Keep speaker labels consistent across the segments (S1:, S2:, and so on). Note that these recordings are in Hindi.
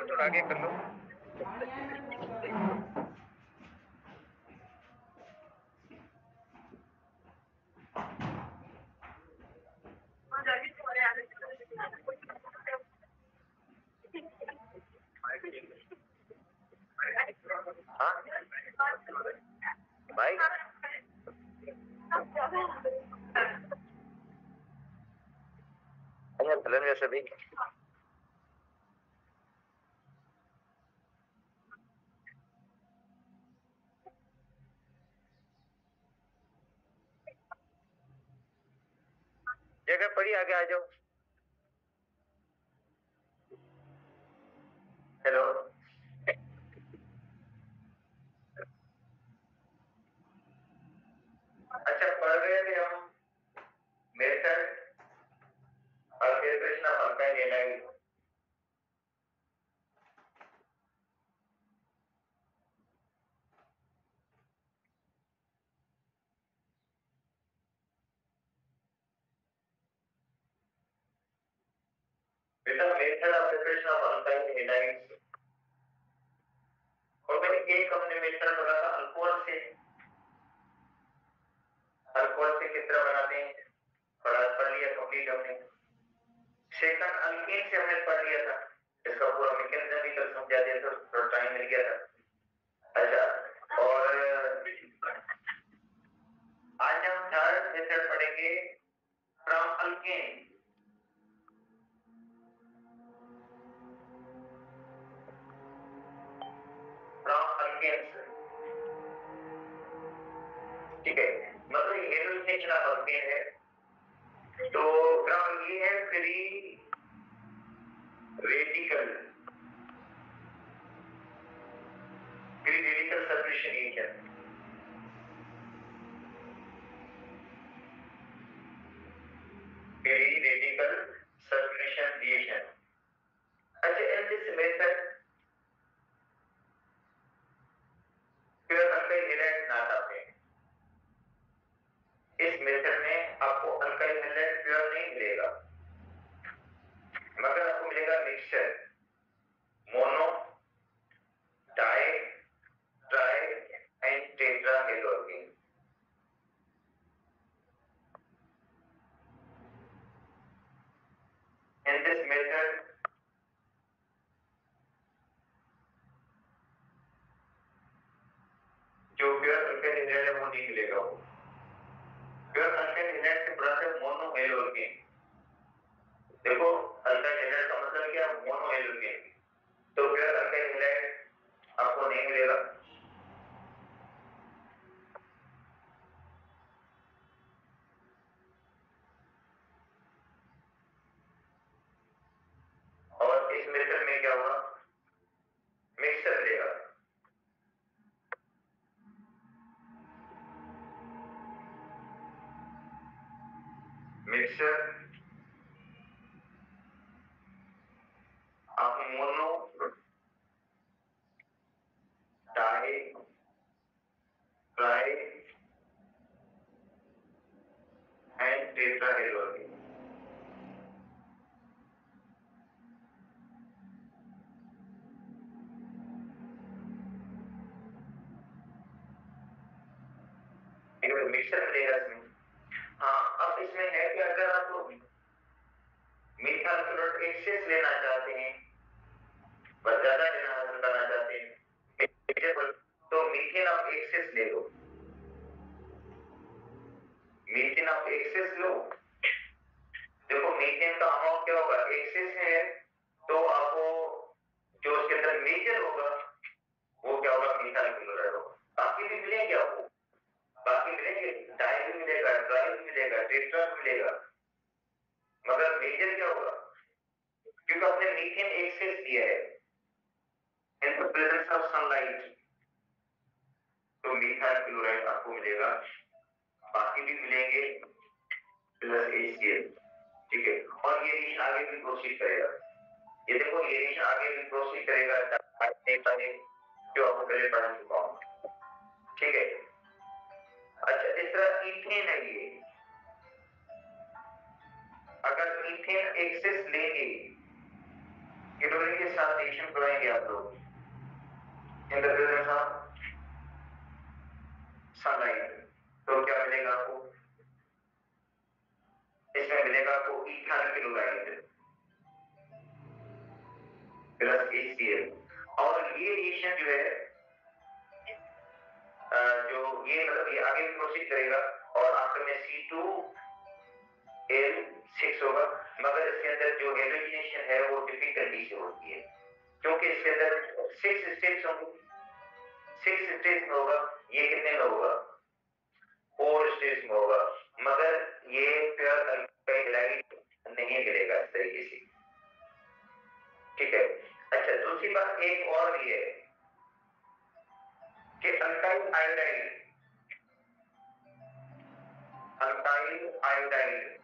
S1: इसको थोड़ा आगे कर लो। हाँ? भाई अच्छा फ़िल्म जैसे भी। जगह पड़ी आगे आ जाओ हेलो अच्छा पढ़ रहे थे हम मेथड और फिर कृष्णा पंकज ये लाइन बेटा method of preparation of alkyl halides और मैंने एक हमने मेथड बना था अल्कोहल से। अल्कोहल से किस तरह बनाते हैं? पढ़ा पढ़ लिया कंप्लीट हमने। सेकंड है फ्री रेडिकल फ्री ये क्या? Agent free radical substitution reaction अच्छा in this method pure alkyl halide not आते हैं इस मेथड में आपको अल्काइल हैलाइड प्योर नहीं मिलेगा मगर आपको मिलेगा mixture mono di tri and tetra halogen in this method जो प्योर अल्काइल हैलाइड है वो नहीं मिलेगा वो प्योर अल्काइल हैलाइड से बड़ा है मोनो एलोकेन देखो अल्काइल हैलाइड का मतलब क्या मोनो एलोकेन तो प्योर अल्काइल हैलाइड आपको नहीं मिलेगा और इस मेथड में क्या होगा मिक्सर लेगा मिक्सर आप मोनो डाई ट्राई एंड टेट्राहेड्रोलिन मिक्सर मिलेगा इसमें हाँ अब इसमें है कि अगर आप मीथाइल क्लोराइड एक्सेस लेना चाहते हैं। बस ज़्यादा लेना हासिल करना चाहते हैं। तो मीथेन आप एक्सेस ले लो। मीथेन आप एक्सेस लो देखो मीथेन का अमाउंट क्या होगा? एक्सेस है तो आपको जो उसके अंदर मेजर होगा, वो क्या होगा? मीथाइल क्लोराइड होगा बाकी भी मिलेंगे आपको? बाकी मिलेंगे? डाई मिलेगा ट्राई मिलेगा टेट्रा मिलेगा मगर मेजर क्या होगा मीथेन एक्सेस दिया है in the presence of sunlight तो मीथाइल क्लोराइड आपको मिलेगा। बाकी भी मिलेंगे। प्लस एचसीएल ठीक है? और ये रिएक्शन आगे भी प्रोसीड करेगा। ये देखो, ये रिएक्शन आगे भी प्रोसीड करेगा। जो आपको पहले पढ़ा चुका हूँ। ठीक है? अच्छा इस तरह इथेन है ये। अगर इथेन एक्सेस लेंगे कि बोलेंगे साथ रिएक्शन करवाएँगे आप लोग in the presence of sunlight तो क्या मिलेगा आपको? इसमें मिलेगा आपको इथाइल क्लोराइड प्लस HCl और ये रिएक्शन जो है जो ये मतलब ये आगे भी प्रोसीड करेगा और आखिर में C2 L सिक्स होगा। मगर इसके अंदर जो हेलोजिनेशन है, वो डिफिकल्टी से होती है। क्योंकि इसके अंदर सिक्स स्टेप्स होंगे। सिक्स स्टेप्स में होगा, ये कितने में होगा? फोर स्टेप्स में होगा। मगर ये प्योर अल्काइलाइड नहीं मिलेगा इस तरीके से। ठीक है? अच्छा दूसरी बात एक और भी है कि alkyl iodide alkyl iodide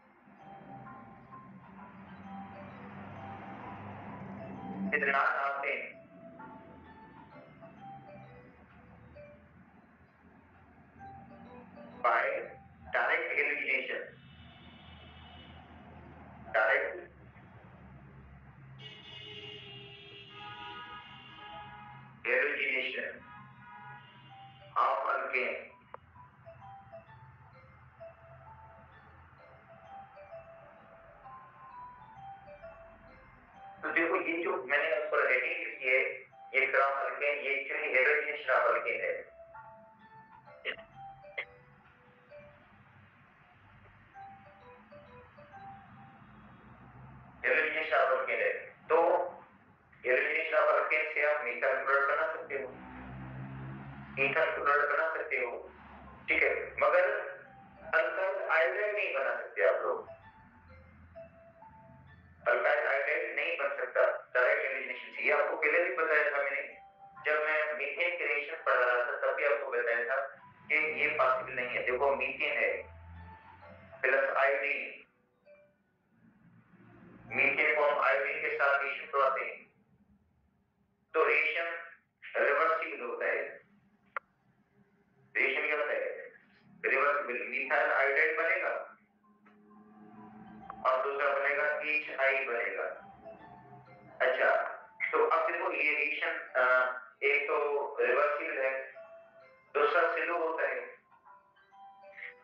S1: It is नाम होते हैं by direct elimination. Direct methyl iodide बनेगा और दूसरा बनेगा एच आई बनेगा। अच्छा तो अब देखो ये रिएक्शन एक तो रिवर्सिबल है, दूसरा स्लो होता है,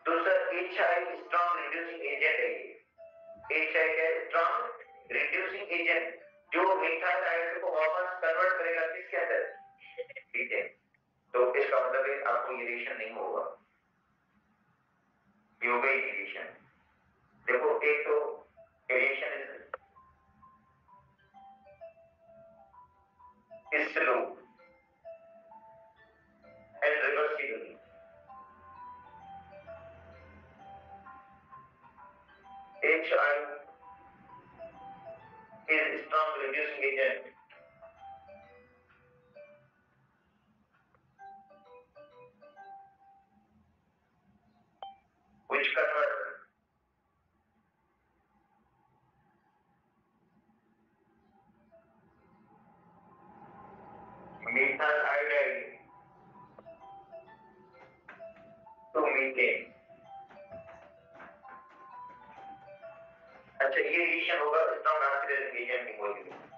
S1: दूसरा H I strong reducing agent है एच आई क्या स्ट्रॉन्ग रिड्यूसिंग एजेंट जो मिथाइल आयोडाइड को वापस कन्वर्ट करेगा, किसके अंदर? ठीक है तो इसका मतलब आपको ये रिएक्शन नहीं होगा। ये हो गई देखो, एक तो reaction is slow and reversible HI is strong reducing agent. Which convert methyl iodide to methane. अच्छा ये रिएक्शन होगा स्ट्रॉन्ग ऑक्सीडेशन एजेंट की मौजूद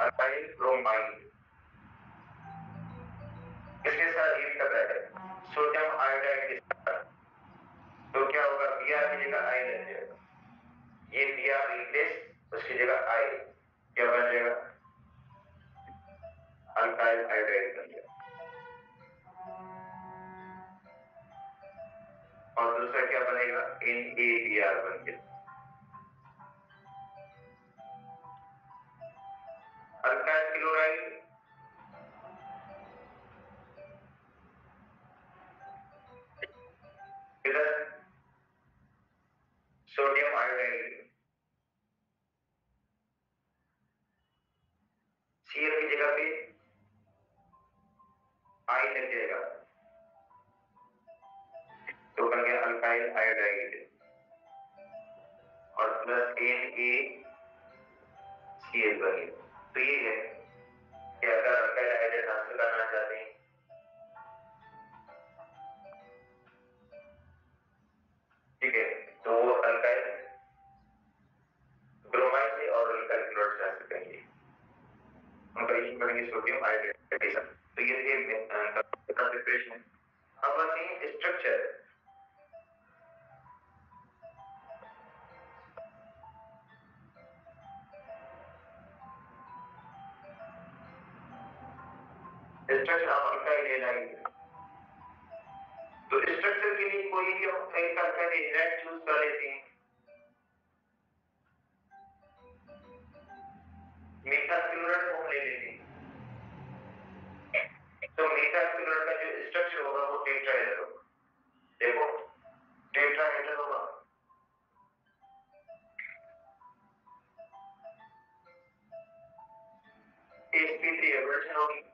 S1: अल्काइल ब्रोमाइड किसके साथ सोडियम आयोडाइड के साथ तो क्या होगा की जगह I लग जाएगा। ये रिप्लेस उसकी जगह I क्या बन जाएगा? अल्काइल बन जाएगा और दूसरा क्या बनेगा? NaBr बन alkyl chloride plus sodium iodide CL की जगह पे आई लग जाएगा। तो बन गया अल्काइल आयोडाइड और प्लस एन ए सी बन गया। तो ये है कि अगर अल्काइल आयोडाइड हासिल करना चाहते हैं। ठीक है तो वो अल्काइल ब्रोमाइड से और अल्काइल क्लोराइड से हासिल करेंगे उनका यूज़ करेंगे सोडियम आयोडाइड तो ये थे प्रिपरेशन अब आते हैं। स्ट्रक्चर the original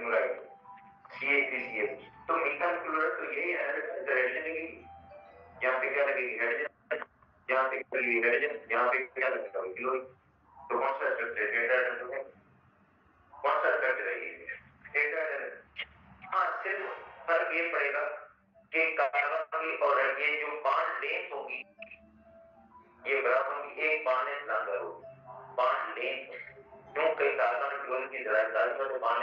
S1: हूँ मीथा क्लोराइड CH3CH तो मीथा क्लोराइड तो यही हाइड्रोजन लगेगी यहाँ पे क्या लगेगी हाइड्रोजन यहाँ पे हाइड्रोजन यहाँ पे क्या लगेगा क्लोरीन तो कौन सा स्ट्रक्चर टेट्राहेड्रल है? कौन सा स्ट्रक्चर है ये? टेट्राहेड्रल हाँ सिर्फ़ फ़र्क ये पड़ेगा कि कार्बन की और ये जो बॉन्ड लेंथ होगी, ये बराबर होगी एक बॉन्ड लेंथ लंबा होगी। बॉन्ड लेंथ क्यों कई कार्बन क्लोरीन की जरा कार्बन बॉन्ड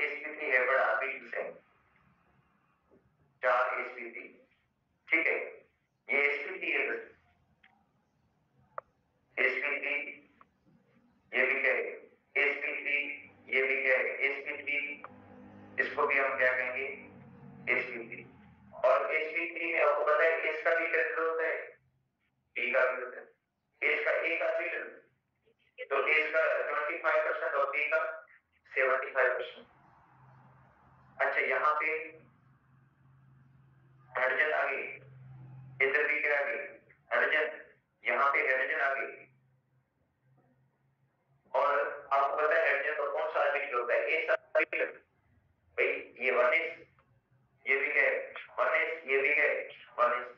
S1: sp3 है, बड़ा अभी से। चार sp3 ठीक है, ये sp3 है बस। sp3 ये भी क्या है sp3 ये भी क्या है sp3 इसको भी हम क्या कहेंगे? sp3 और sp3 में आपको पता है, इसका भी कैसे होता है? B का होता है। इसका a का भी तो इसका 25% और b का 75% अच्छा यहाँ पे हाइड्रोजन आ गई इधर भी क्या आ गई हाइड्रोजन यहाँ पे हाइड्रोजन आ गई और आपको पता है हाइड्रोजन का कौन सा आर्बिटल होता है? ए आर्बिटल भाई, ये वन एस ये भी है वन एस ये भी है वन एस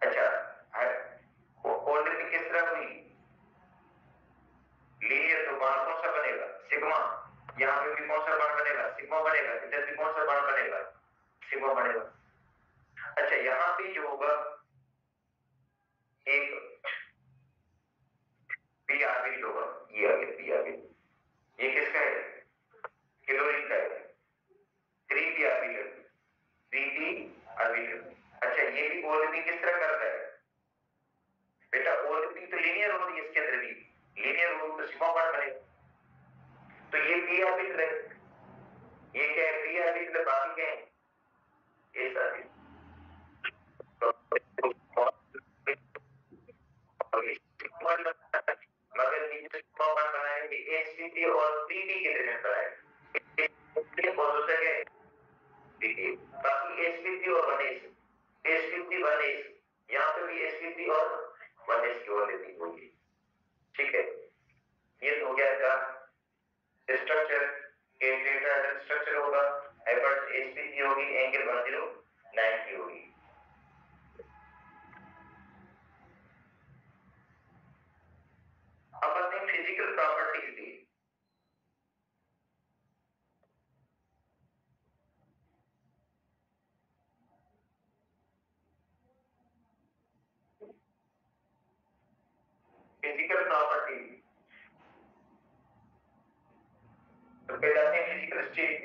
S1: अच्छा में किस तरह हुई? लीनियर तो बाण कौन सा बनेगा? सिग्मा। यहाँ पे भी कौन सा बाण बनेगा सिग्मा बनेगा इधर भी कौन सा बाण बनेगा सिग्मा बनेगा। अच्छा यहाँ पे जो होगा, एक बी आगे होगा, ये आगे बी आगे ये किसका है क्लोरीन का है three P orbit three P orbit अच्छा ये भी ओल्ड किस तरह करता है बेटा ओल्ड तो लीनियर होती है इसके अंदर भी लीनियर रूल तो सिग्मा वन बनेगा तो ये पी आर्बिट है ये क्या है पी आर्बिट बाकी क्या है ये सारे मगर नीचे वन बनाएँगे एसपीटी और पीटी के रिज़ल्ट बनाएँगे और दूसरा क्या है पीटी बाकी एसपीटी और one S SPT one S यहाँ पे भी एसपीटी और वन एस की वाली होगी ठीक है ये हो गया का स्ट्रक्चर के डेटा स्ट्रक्चर होगा हाइपर एसपीटी होगी एंगल 1090 होगी अब अपने फ़िज़िकल प्रॉपर्टीज़ दी फ़िज़िकल प्रॉपर्टी तो पहले आते हैं फ़िज़िकल स्टेट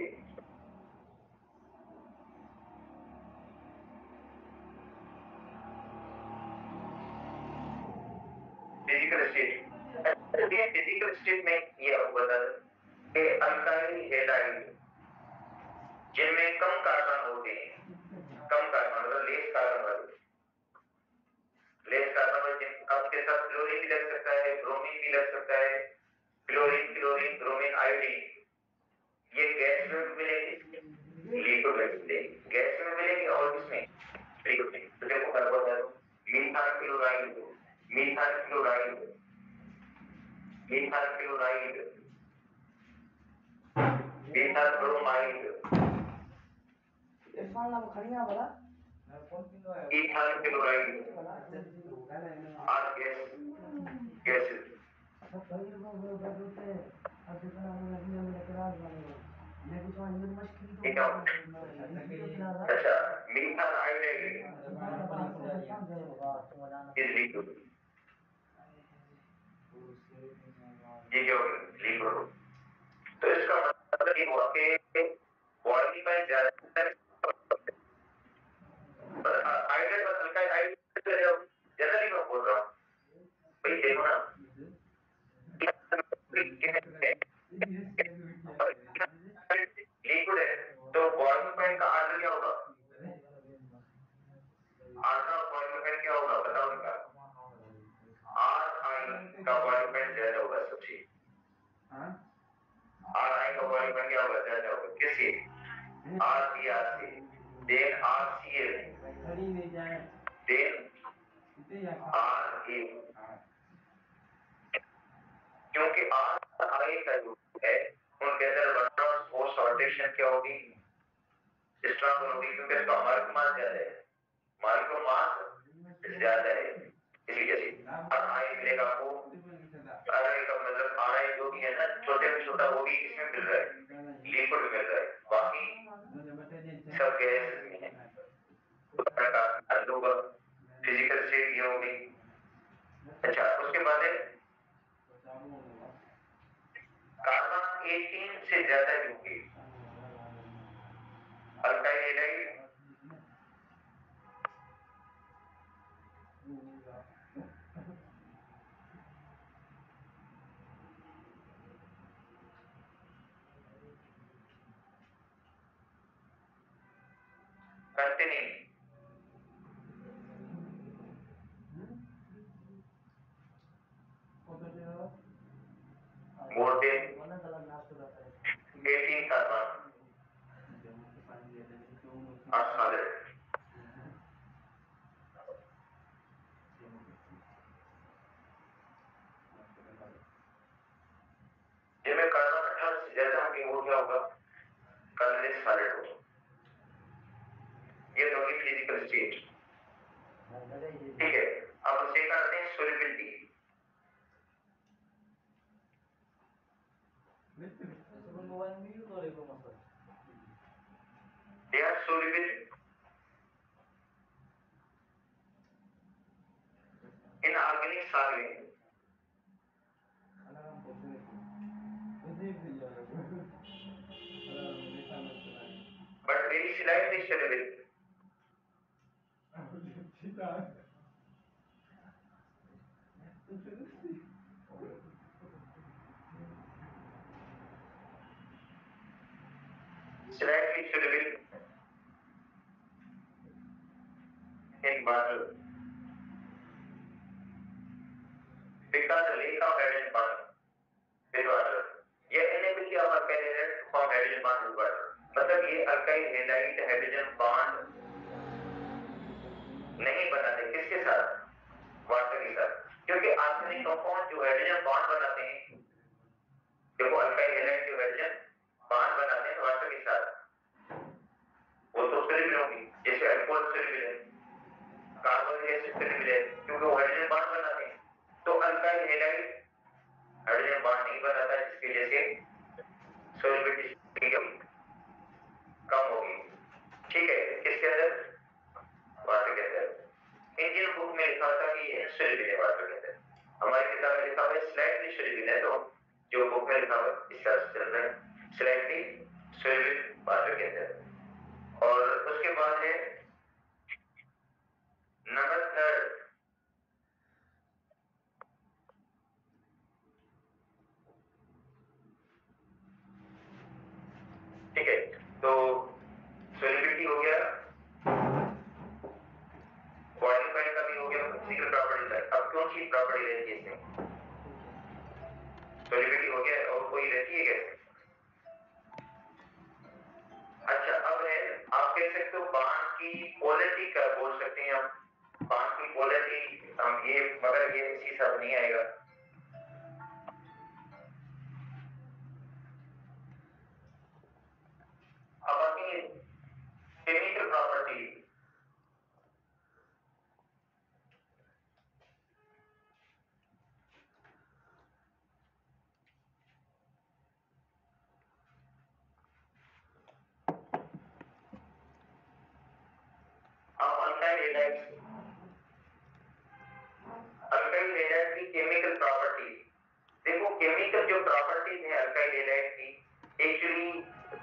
S1: फ़िज़िकल स्टेट में ये आपको बता दें। कि अल्काइल हेलाइड जिनमें कम कार्बन होते हैं कम कार्बन मतलब लेस कार्बन वाले लेस कार्बन वाले जिन अब के साथ क्लोरीन भी लग सकता है ब्रोमीन भी लग सकता है क्लोरीन क्लोरीन ब्रोमीन आयोडीन ये गैस में मिलेंगे लिक्विड में मिलेंगे गैस में मिलेंगे और किसमें लिक्विड में तो देखो मैं बता दूँ methane chloride methane chloride methane chloride methane bromide
S2: Irfan नाम खड़िया वाला
S1: ईथान क्लोराइड और गैस गैसेस ठीक है। अच्छा मीथान आयोडाइड इज़ लिक्विड ये क्या हो गया लिक्विड तो इसका मतलब ये हुआ कि बॉडी में ज़्यादातर आयोडाइड और हल्का आयोडाइड जनरली मैं बोल रहा हूँ। भाई देखो ना लिक्विड है तो बॉडी पॉइंट का आर्डर क्या होगा? आर्डर ऑफ़ बॉडी पॉइंट क्या होगा बताओ इनका आर आई का बॉडी पॉइंट ज़्यादा होगा सबसे आर आई का बॉडी पॉइंट क्या होगा ज़्यादा होगा R C R C than R C L than R A क्योंकि आर आई का जो है उनके अंदर वन फोर्स रोटेशन क्या होगी? स्ट्रांग होगी क्योंकि इसका मार्क मास ज़्यादा है मार्क मास ज़्यादा है इसी वजह से और आई मिलेगा आपको। आर आई का मतलब आर छोटे में छोटा वो भी इसमें मिल रहा है। लिक्विड मिल रहा है। बाकी सब गैस है। फ़िज़िकल स्टेट ये होगी। अच्छा उसके बाद है। कार्बन 18 से ज़्यादा होगी। Alkyl halide tener. अगले साल में बट मेरी सिलाई नहीं चल रही slightly should have been in battle. because the lack of hydrogen bond with water यह inability of alkyl halide to form hydrogen bond with water मतलब ये अल्काइल हैलाइड हाइड्रोजन बॉन्ड नहीं बनाते। किसके साथ? वाटर के साथ। क्योंकि आर्सेनिक कंपाउंड जो हाइड्रोजन बॉन्ड बनाते हैं, देखो अल्काइल हैलाइड ठीक है, किसके अंदर? वाटर के अंदर। इंडियन बुक में लिखा था कि ये सुलबिन है वाटर के अंदर हमारी किताब में लिखा हुआ है स्लाइटली सुलबिन है तो जो बुक में लिखा हुआ है, इसका स्लाइटली सुलबिन अल्काइल एलाइड की केमिकल प्रॉपर्टीज़ देखो केमिकल जो प्रॉपर्टीज़ है अल्काइल एलाइड की एक्चुअली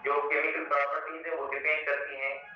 S1: जो केमिकल प्रॉपर्टीज़ है, वो डिपेंड करती हैं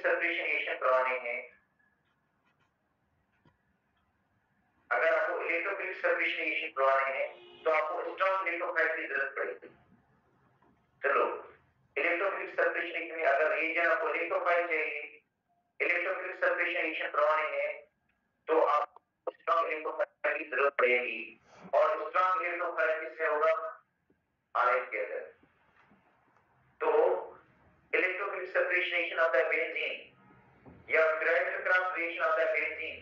S1: सेपरेशन करवाने हैं। अगर आपको इलेक्ट्रोफिलिक सेपरेशन करवाने हैं तो आपको स्ट्रॉन्ग इलेक्ट्रोफाइल की ज़रूरत पड़ेगी। चलो इलेक्ट्रोफिलिक सेपरेशन में अगर रीजन आपको इलेक्ट्रोफाइल चाहिए इलेक्ट्रोफिलिक सेपरेशन करवाने हैं तो आपको स्ट्रॉन्ग इलेक्ट्रोफाइल की ज़रूरत पड़ेगी। और स्ट्रॉन्ग इलेक्ट्रोफाइल किससे होगा? आरएफ के अंदर। तो electrophilic separation of the benzene या gravity cross reaction of the benzene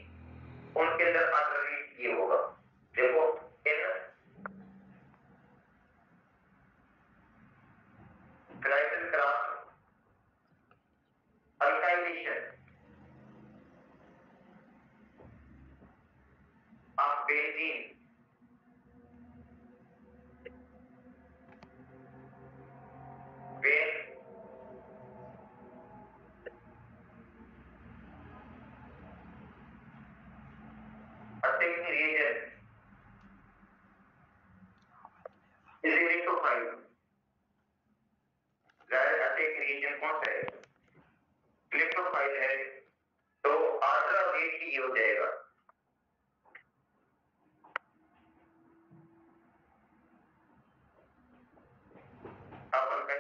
S1: उनके अंदर अंडरलीड ये होगा। देखो, in gravity cross alkylation of benzene attacking reagent is electrophile. That attack reagent कौन सा है? इलेक्ट्रोफाइल है तो आर्द्रा वेट ही हो जाएगा अपन का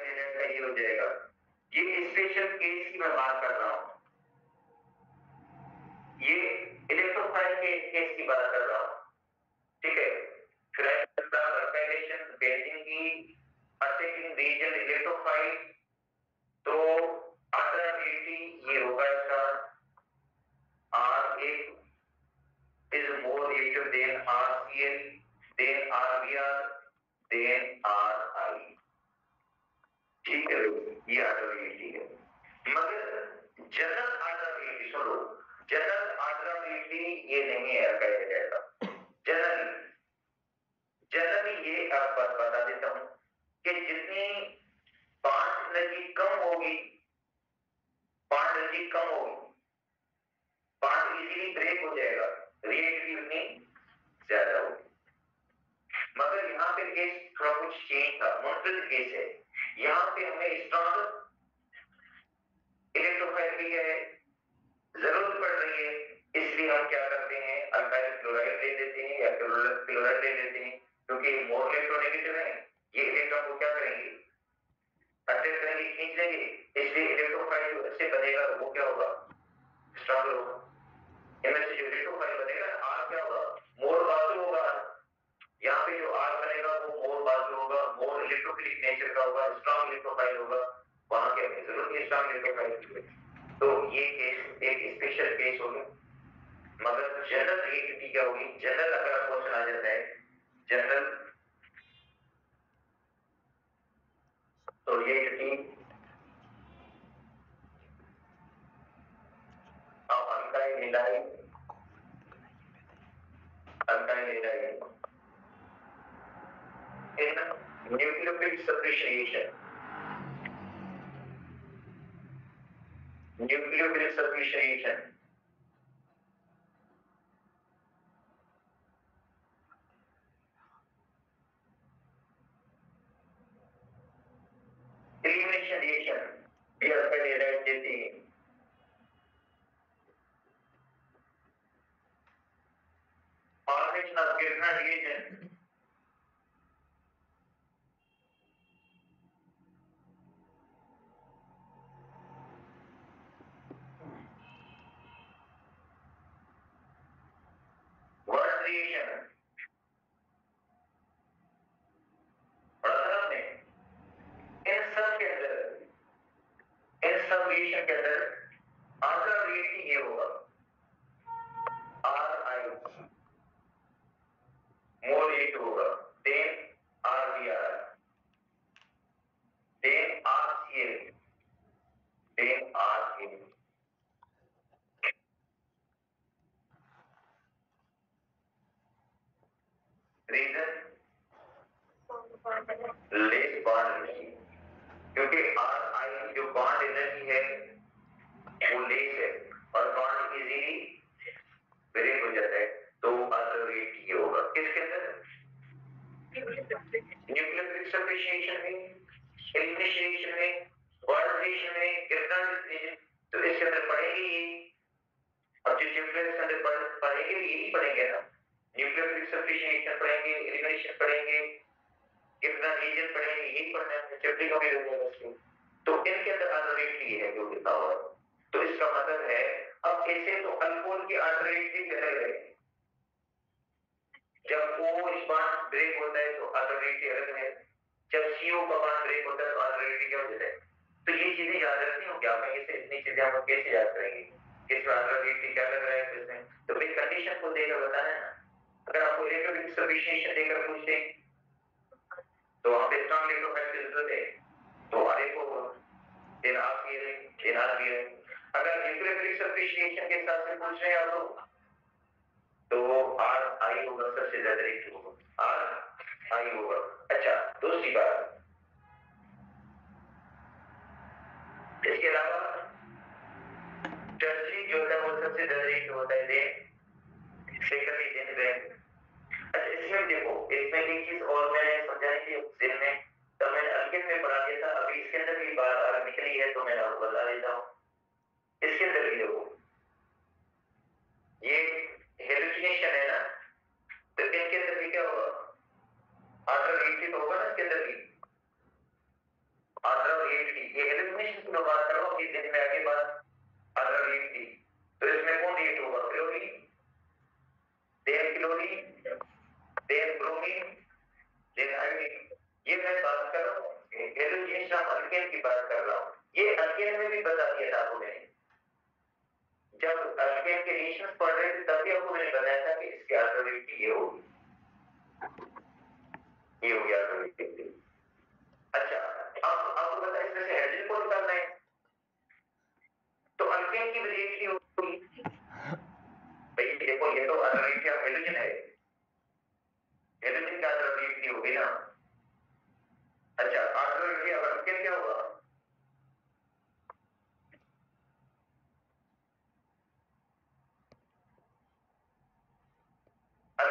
S1: ये हो जाएगा ये स्पेशल केस की मैं बात कर रहा हूँ ये इलेक्ट्रोफाइल के केस की बात कर रहा हूँ। ठीक है? ऑर्गेनाइजेशन बेजिंग की अटैकिंग रीजन इलेक्ट्रोफाइल तो अल्टरनेटिव ये होगा इसका। आर एक is more active than RCL than RBR than RI ठीक है ये आर्डरबिलिटी है। मगर जनरल आर्डरबिलिटी सुनो। जनरल ये नहीं है कहा जाएगा जनरल जनरली ये आप बात बता देता हूँ कि जितनी पाँच एनर्जी कम होगी पाँच एनर्जी कम होगी पाँच इजीली ब्रेक हो जाएगा रिएक्टिव उतनी ज़्यादा होगी। मगर यहाँ पे केस थोड़ा कुछ चेंज था मुनफिल केस है। यहाँ पे हमें स्ट्रॉन्ग इलेक्ट्रोफाइल भी है क्योंकि मोर इलेक्ट्रोनेगेटिव है, ये इलेक्ट्रॉन को क्या करेंगे? अटैक करेंगे, खींच लेंगे, इसलिए इलेक्ट्रोफाइल जो अच्छे बनेगा, वो क्या होगा? स्ट्रॉन्ग होगा। इनमें से जो इलेक्ट्रोफाइल बनेगा आर क्या होगा? मोर बाजू होगा। यहाँ पे जो आर बनेगा, वो मोर बाजू होगा मोर इलेक्ट्रोफिलिक नेचर का होगा स्ट्रॉन्ग इलेक्ट्रोफाइल होगा। वहाँ के हमें ज़रूरत है स्ट्रॉन्ग इलेक्ट्रोफाइल तो ये केस एक स्पेशल केस हो गया मगर जनरल रिएक्टिविटी क्या होगी? जनरल अगर आपको सुना जाता है जनरल तो अब in nucleophilic separation. Nucleophilic separation. paquete appreciation में एलिमिनेशन में क्वालिफिकेशन में कितना तो इसके अंदर पढ़ेंगे ये। अब जो न्यूक्लियर के अंदर पढ़ेंगे तो यही पढ़ेंगे ना। न्यूक्लियर फिक्स सब्सिशन पढ़ेंगे एलिमिनेशन पढ़ेंगे कितना रीजन पढ़ेंगे यही पढ़ना है। चैप्टर का भी यूनिवर्सिटी तो, तो इनके अंदर अनरेटली है जो लिखा हुआ। तो इसका मतलब है, अब ऐसे तो अल्कोहल की अनरेटली अलग है जब ओ इस बार ब्रेक होता है तो अनरेटली अलग है। जब सीओ का मान ब्रेक होता है तो आंसर क्या हो जाता है तो ये चीज़ें याद रखनी होगी। आपने ये इतनी चीज़ें हम कैसे याद करेंगे? इसमें आंसर क्या लग रहा है किसमें तो भाई कंडीशन को देकर बताना है ना। अगर आपको इलेक्ट्रोलिटिक सफिशिएंसी देकर पूछते तो आप स्ट्रॉन्ग इलेक्ट्रोफाइल की ज़रूरत तो आर को देना आप भी देना भी है। अगर इलेक्ट्रोलिटिक सफिशिएंसी के हिसाब से पूछ रहे हैं आप तो आर आई होगा, सबसे ज़्यादा इलेक्ट्रो होगा। आर हानि होगा। अच्छा दूसरी बात। इसके अलावा सर्जरी जो है वो सबसे ज़्यादा रेट होता है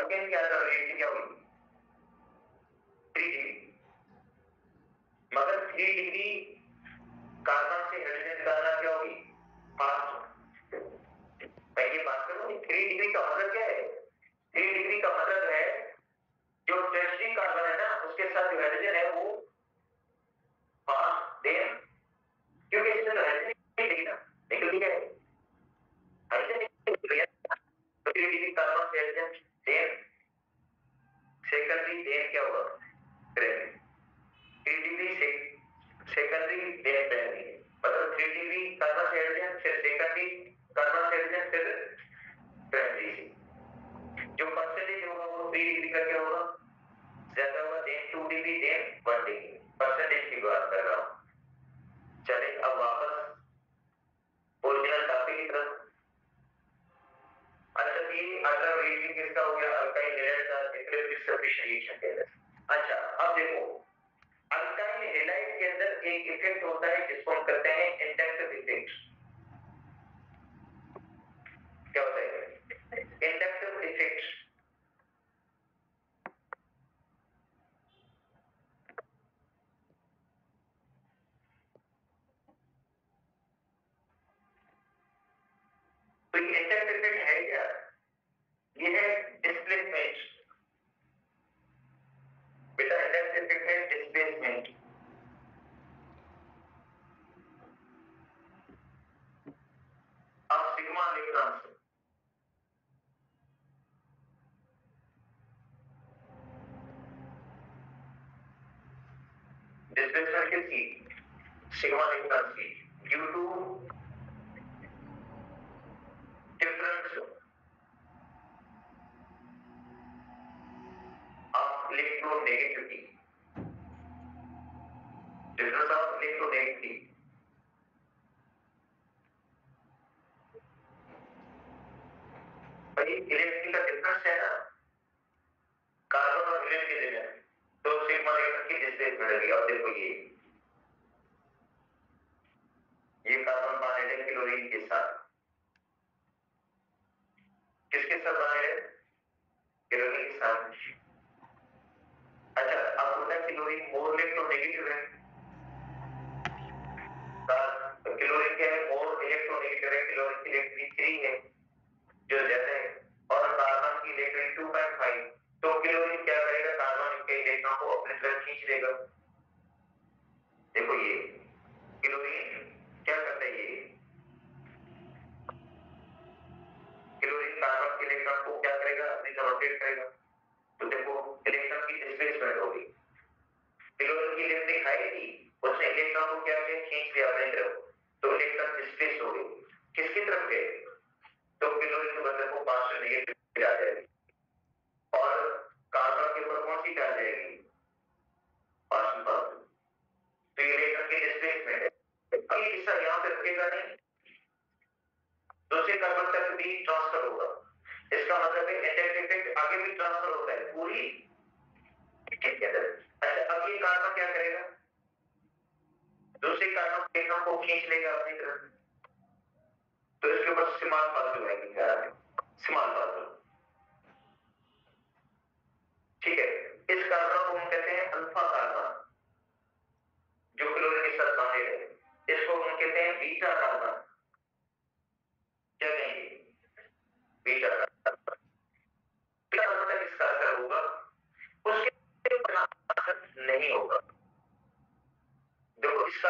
S1: again we are relating your 3 degree मगर 3 डिग्री कार्बन circle की sigma equals due to very खींच लेगा अपनी तरफ़ तो इसके ऊपर सीमांत बाजू आएगी क्या सीमांत बाजू ठीक है, इस कार्बन को हम कहते हैं अल्फ़ा कार्बन जो क्लोरीन के साथ बांधे है इसको हम कहते हैं बीटा कार्बन क्या कहेंगे? बीटा कार्बन होगा। उसके नहीं होगा। देखो इसका